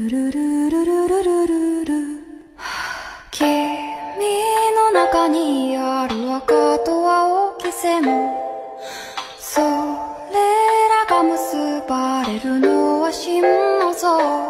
ルルルルルルルル君の中にある赤と青きせもそれらが結ばれるのは真の像